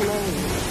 que não.